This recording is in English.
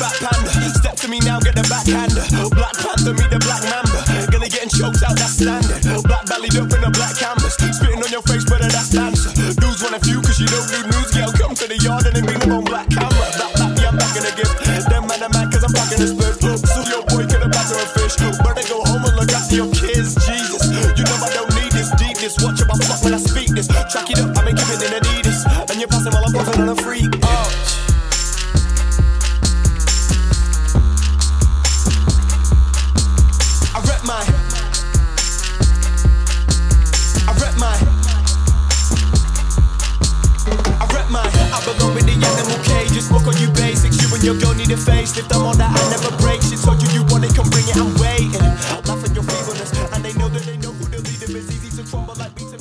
fat panda. Step to me now, get the backhand. Black panther, meet the black mamba. Gonna getting choked out, that's standard. Black bellied up in a black canvas. Spitting on your face, brother, that's dancer. Dudes want a few, cause you don't do news. Girl, come to the yard and they bring them on black camera. Black, black, yeah, I'm back in the gift. Them man are mad, cause I'm back in the split. So your boy could a batter a fish. Better go home and look after your kids, Jesus. You know I don't need this deepness. Watch about fuck when I speak this. Track it up, I've been keeping in Adidas. And you're passing while I'm buzzing on a freak. Oh. And your girl need a facelift. I'm on that. I never break. She told you you want it, come bring it. I'm waiting. Laugh at your feebleness, and they know that they know who the leader is. Easy to crumble like.